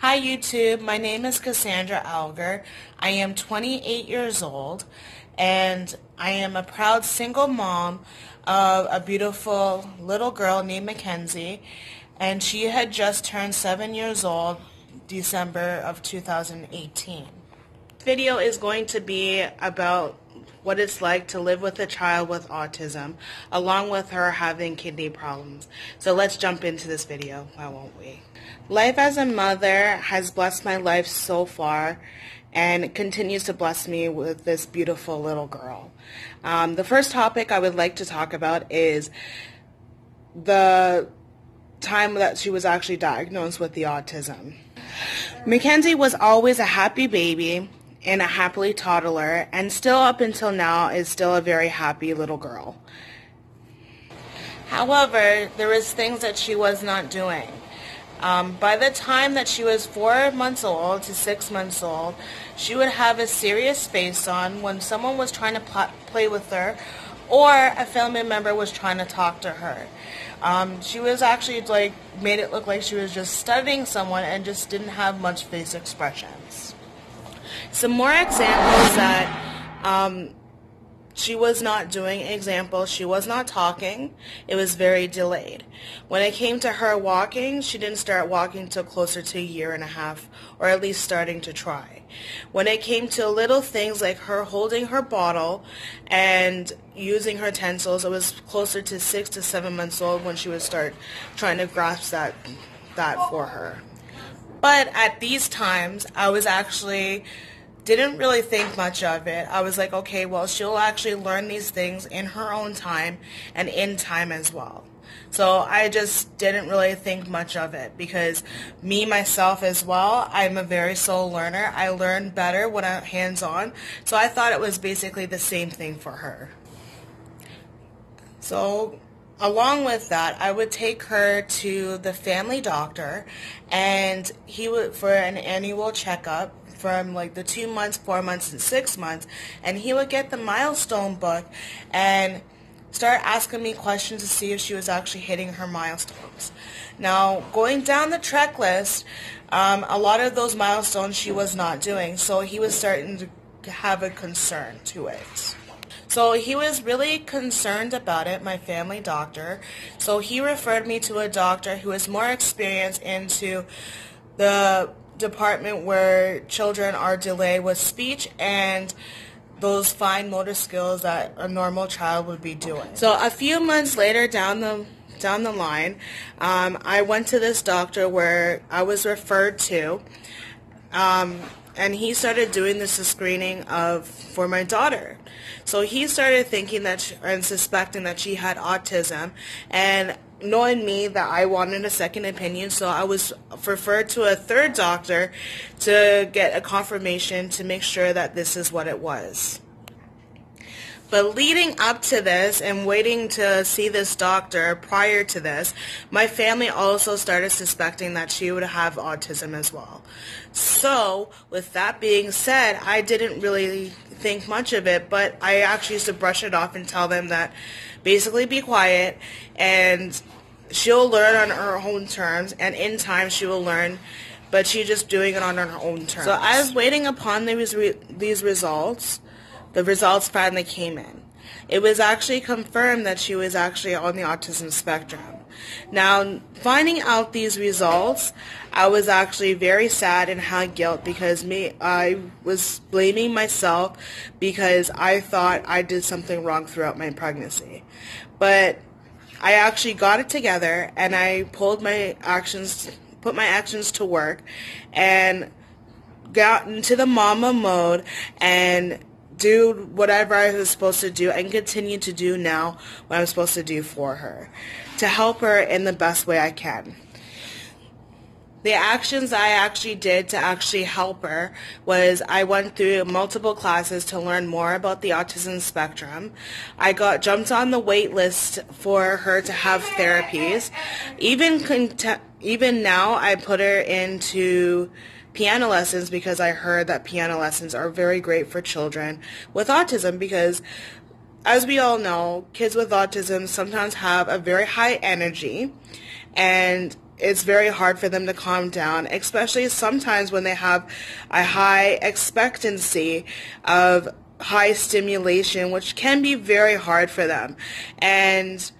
Hi YouTube, my name is Cassandra Alger. I am 28 years old and I am a proud single mom of a beautiful little girl named Mackenzie and she had just turned 7 years old December of 2018. This video is going to be about what it's like to live with a child with autism along with her having kidney problems. So let's jump into this video, why won't we? Life as a mother has blessed my life so far and continues to bless me with this beautiful little girl. Um, the first topic I would like to talk about is the time that she was actually diagnosed with the autism. Mackenzie was always a happy baby and a happily toddler and still up until now is still a very happy little girl. However, there was things that she was not doing. Um, by the time that she was four months old to six months old, she would have a serious face on when someone was trying to pl- play with her or a family member was trying to talk to her. Um, she was actually like made it look like she was just studying someone and just didn't have much face expressions. Some more examples that um, she was not doing examples. She was not talking. It was very delayed. When it came to her walking, she didn't start walking until closer to a year and a half, or at least starting to try. When it came to little things like her holding her bottle and using her utensils, it was closer to six to seven months old when she would start trying to grasp that that for her. But at these times, I was actually didn't really think much of it. I was like, okay, well, she'll actually learn these things in her own time and in time as well. So I just didn't really think much of it because me, myself as well, I'm a very slow learner. I learn better when I'm hands-on. So I thought it was basically the same thing for her. So along with that, I would take her to the family doctor and he would, for an annual checkup from like the two months, four months, and six months, and he would get the milestone book and start asking me questions to see if she was actually hitting her milestones. Now, going down the checklist, um, a lot of those milestones she was not doing, so he was starting to have a concern to it. So he was really concerned about it, my family doctor. So he referred me to a doctor who was more experienced into the department where children are delayed with speech and those fine motor skills that a normal child would be doing. So a few months later down the down the line, um, I went to this doctor where I was referred to, um, and he started doing this screening of for my daughter. So he started thinking that she, and suspecting that she had autism, and knowing me that I wanted a second opinion, so I was referred to a third doctor to get a confirmation to make sure that this is what it was. But leading up to this and waiting to see this doctor prior to this, my family also started suspecting that she would have autism as well. So, with that being said, I didn't really think much of it, but I actually used to brush it off and tell them that basically be quiet and she'll learn on her own terms and in time she will learn but she's just doing it on her own terms. So I was waiting upon these, re these results the results finally came in. It was actually confirmed that she was actually on the autism spectrum. Now, finding out these results, I was actually very sad and had guilt because me, I was blaming myself because I thought I did something wrong throughout my pregnancy. But I actually got it together and I pulled my actions, put my actions to work and got into the mama mode and do whatever I was supposed to do and continue to do now what I'm supposed to do for her to help her in the best way I can. The actions I actually did to actually help her was I went through multiple classes to learn more about the autism spectrum. I got jumped on the wait list for her to have therapies. Even even now I put her into piano lessons because I heard that piano lessons are very great for children with autism because as we all know, kids with autism sometimes have a very high energy and it's very hard for them to calm down, especially sometimes when they have a high expectancy of high stimulation, which can be very hard for them. And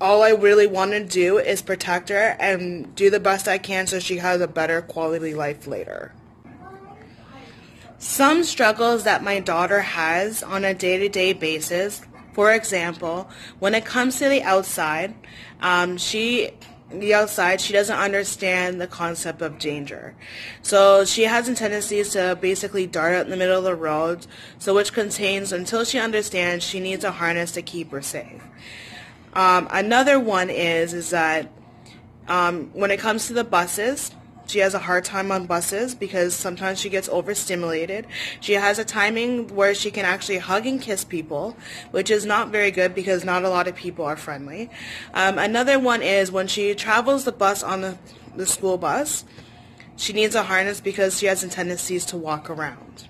all I really want to do is protect her and do the best I can so she has a better quality life later. Some struggles that my daughter has on a day-to-day basis, for example, when it comes to the outside, um, she the outside, she doesn't understand the concept of danger. So she has a tendency to basically dart out in the middle of the road, so which contains, until she understands, she needs a harness to keep her safe. Um, another one is, is that um, when it comes to the buses, she has a hard time on buses because sometimes she gets overstimulated. She has a timing where she can actually hug and kiss people, which is not very good because not a lot of people are friendly. Um, another one is when she travels the bus on the, the school bus, she needs a harness because she has tendencies to walk around.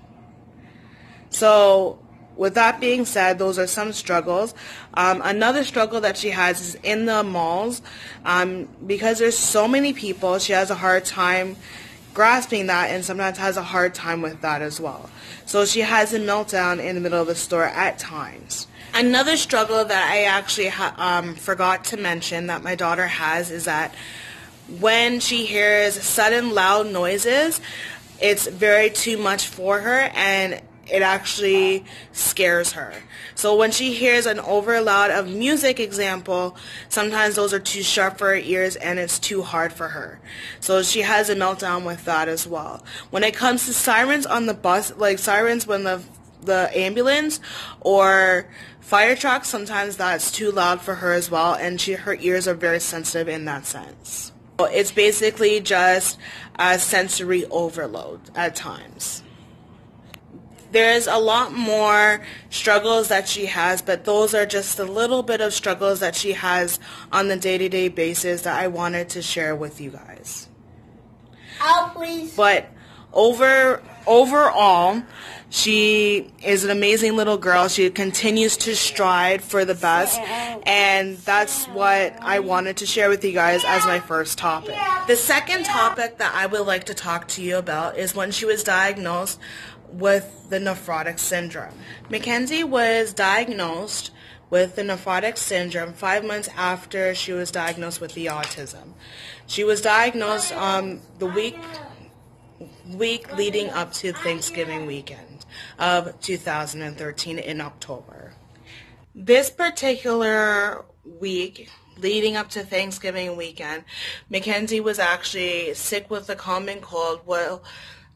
So with that being said, those are some struggles. Um, another struggle that she has is in the malls. Um, because there's so many people, she has a hard time grasping that and sometimes has a hard time with that as well. So she has a meltdown in the middle of the store at times. Another struggle that I actually um, forgot to mention that my daughter has is that when she hears sudden loud noises, it's very too much for her and it actually scares her. So when she hears an over loud of music example, sometimes those are too sharp for her ears and it's too hard for her. So she has a meltdown with that as well. When it comes to sirens on the bus, like sirens when the the ambulance or fire trucks, sometimes that's too loud for her as well and she her ears are very sensitive in that sense. It's basically just a sensory overload at times there's a lot more struggles that she has, but those are just a little bit of struggles that she has on the day-to-day basis that I wanted to share with you guys. Oh, please. But over overall, she is an amazing little girl. She continues to stride for the best, and that's what I wanted to share with you guys as my first topic. The second topic that I would like to talk to you about is when she was diagnosed with the nephrotic syndrome. Mackenzie was diagnosed with the nephrotic syndrome five months after she was diagnosed with the autism. She was diagnosed um, the week week leading up to Thanksgiving weekend of 2013 in October. This particular week leading up to Thanksgiving weekend, Mackenzie was actually sick with a common cold. Well,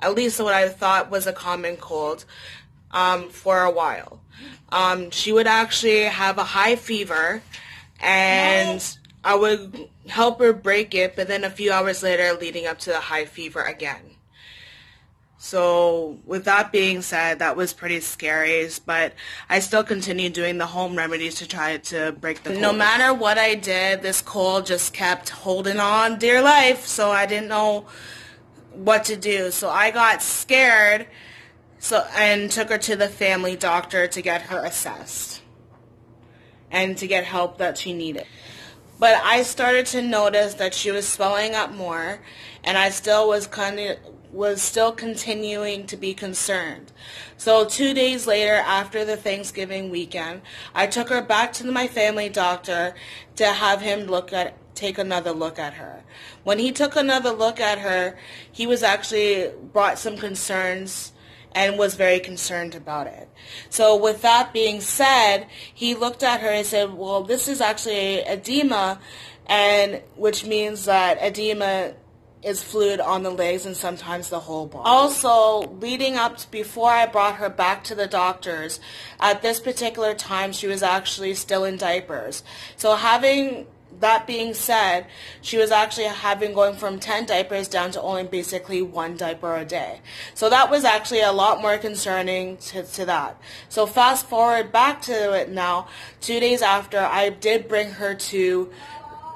at least what I thought was a common cold, um, for a while. Um, she would actually have a high fever, and I would help her break it, but then a few hours later, leading up to the high fever again. So with that being said, that was pretty scary, but I still continued doing the home remedies to try to break the cold. No matter what I did, this cold just kept holding on dear life, so I didn't know what to do. So I got scared so and took her to the family doctor to get her assessed and to get help that she needed. But I started to notice that she was swelling up more and I still was kind of was still continuing to be concerned. So two days later, after the Thanksgiving weekend, I took her back to my family doctor to have him look at take another look at her. When he took another look at her, he was actually brought some concerns and was very concerned about it. So with that being said, he looked at her and said, well, this is actually edema, and which means that edema is fluid on the legs and sometimes the whole body. Also, leading up to, before I brought her back to the doctors, at this particular time she was actually still in diapers. So having that being said, she was actually having going from 10 diapers down to only basically one diaper a day. So that was actually a lot more concerning to, to that. So fast forward back to it now, two days after, I did bring her to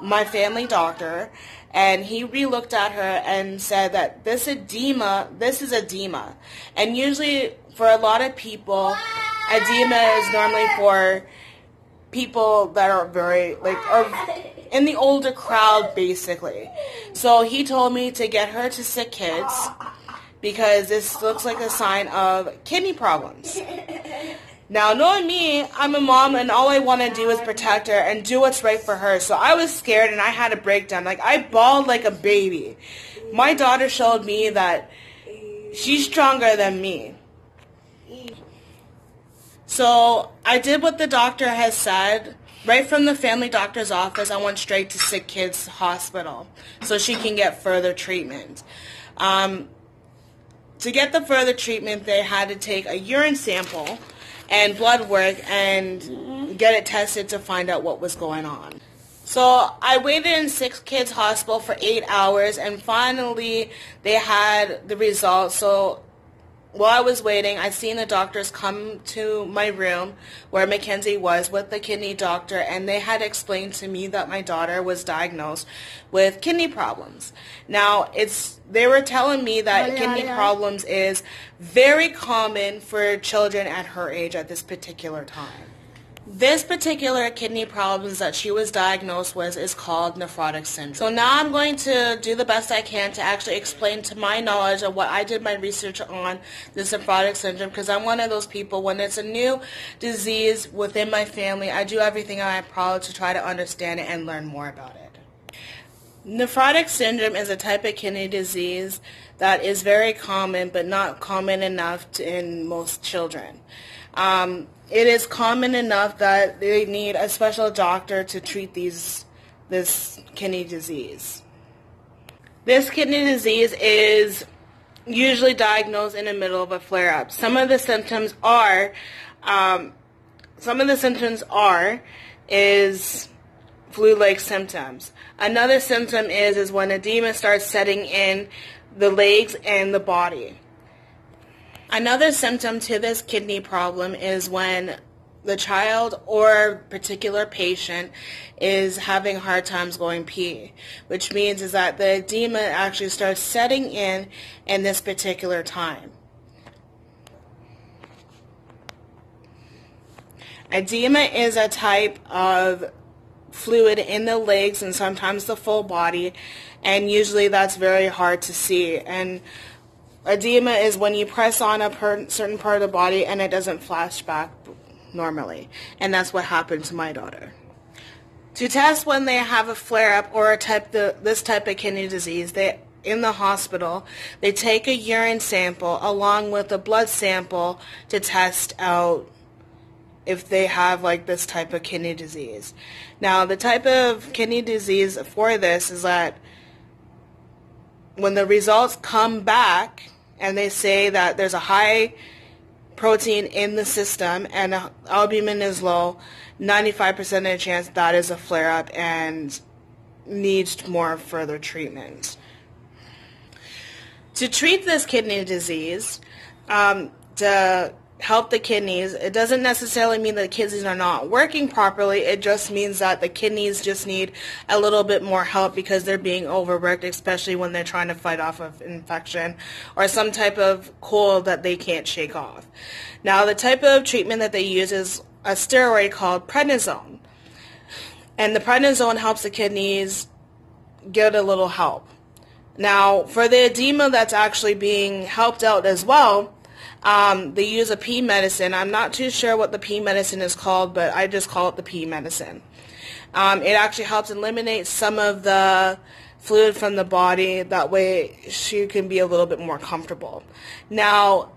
my family doctor and he re-looked at her and said that this edema, this is edema. And usually for a lot of people, edema is normally for people that are very like are in the older crowd basically. So he told me to get her to sick kids because this looks like a sign of kidney problems. Now, knowing me, I'm a mom and all I want to do is protect her and do what's right for her. So I was scared and I had a breakdown. Like, I bawled like a baby. My daughter showed me that she's stronger than me. So I did what the doctor has said. Right from the family doctor's office, I went straight to Sick Kids Hospital so she can get further treatment. Um, to get the further treatment, they had to take a urine sample and blood work and get it tested to find out what was going on. So I waited in Sick Kids Hospital for eight hours and finally they had the results. So while I was waiting, I seen the doctors come to my room where Mackenzie was with the kidney doctor, and they had explained to me that my daughter was diagnosed with kidney problems. Now, it's they were telling me that oh, yeah, kidney yeah. problems is very common for children at her age at this particular time. This particular kidney problems that she was diagnosed with is called nephrotic syndrome. So now I'm going to do the best I can to actually explain to my knowledge of what I did my research on this nephrotic syndrome because I'm one of those people when it's a new disease within my family, I do everything I am to try to understand it and learn more about it. Nephrotic syndrome is a type of kidney disease that is very common but not common enough to, in most children. Um, it is common enough that they need a special doctor to treat these this kidney disease. This kidney disease is usually diagnosed in the middle of a flare-up. Some of the symptoms are, um, some of the symptoms are, is flu-like symptoms. Another symptom is is when edema starts setting in the legs and the body. Another symptom to this kidney problem is when the child or particular patient is having hard times going pee, which means is that the edema actually starts setting in in this particular time. Edema is a type of fluid in the legs and sometimes the full body, and usually that's very hard to see. And Edema is when you press on a per- certain part of the body and it doesn't flash back normally. And that's what happened to my daughter. To test when they have a flare-up or a type the, this type of kidney disease, they in the hospital, they take a urine sample along with a blood sample to test out if they have like this type of kidney disease. Now, the type of kidney disease for this is that when the results come back, and they say that there's a high protein in the system and albumin is low, 95% of the chance that is a flare-up and needs more further treatment. To treat this kidney disease, um, the help the kidneys. It doesn't necessarily mean that the kidneys are not working properly. It just means that the kidneys just need a little bit more help because they're being overworked, especially when they're trying to fight off of infection or some type of cold that they can't shake off. Now, the type of treatment that they use is a steroid called prednisone. And the prednisone helps the kidneys get a little help. Now, for the edema that's actually being helped out as well, um, they use a pee medicine. I'm not too sure what the pee medicine is called, but I just call it the pee medicine. Um, it actually helps eliminate some of the fluid from the body. That way she can be a little bit more comfortable. Now,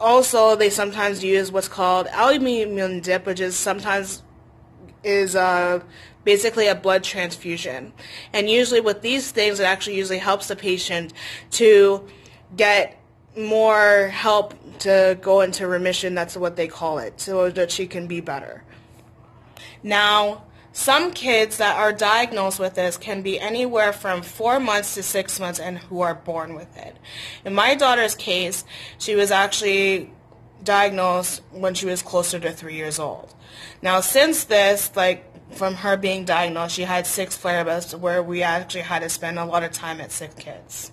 also they sometimes use what's called albumin dip, which is sometimes is uh, basically a blood transfusion. And usually with these things, it actually usually helps the patient to get more help to go into remission. That's what they call it, so that she can be better. Now, some kids that are diagnosed with this can be anywhere from four months to six months and who are born with it. In my daughter's case, she was actually diagnosed when she was closer to three years old. Now, since this, like from her being diagnosed, she had six flare-ups where we actually had to spend a lot of time at sick kids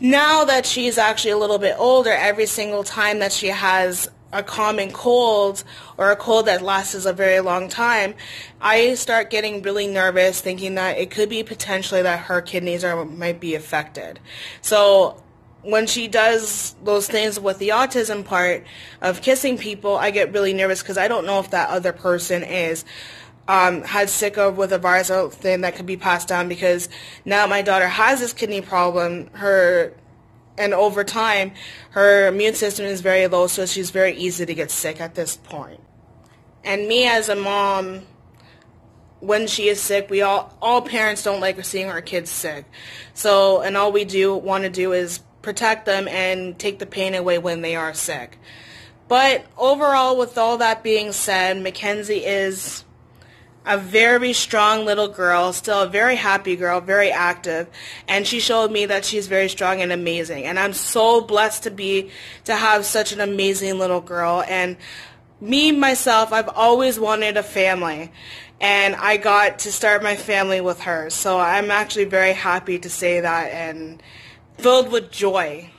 now that she's actually a little bit older, every single time that she has a common cold or a cold that lasts a very long time, I start getting really nervous thinking that it could be potentially that her kidneys are might be affected. So when she does those things with the autism part of kissing people, I get really nervous because I don't know if that other person is um, had sick of with a virus or thing that could be passed down because now my daughter has this kidney problem. Her and over time, her immune system is very low, so she's very easy to get sick at this point. And me as a mom, when she is sick, we all all parents don't like seeing our kids sick. So, and all we do want to do is protect them and take the pain away when they are sick. But overall, with all that being said, Mackenzie is a very strong little girl, still a very happy girl, very active, and she showed me that she's very strong and amazing. And I'm so blessed to be to have such an amazing little girl. And me myself, I've always wanted a family, and I got to start my family with her. So I'm actually very happy to say that and filled with joy.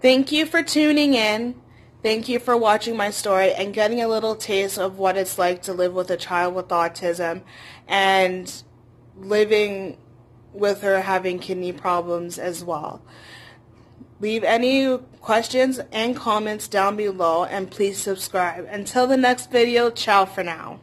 Thank you for tuning in. Thank you for watching my story and getting a little taste of what it's like to live with a child with autism and living with her having kidney problems as well. Leave any questions and comments down below and please subscribe. Until the next video, ciao for now.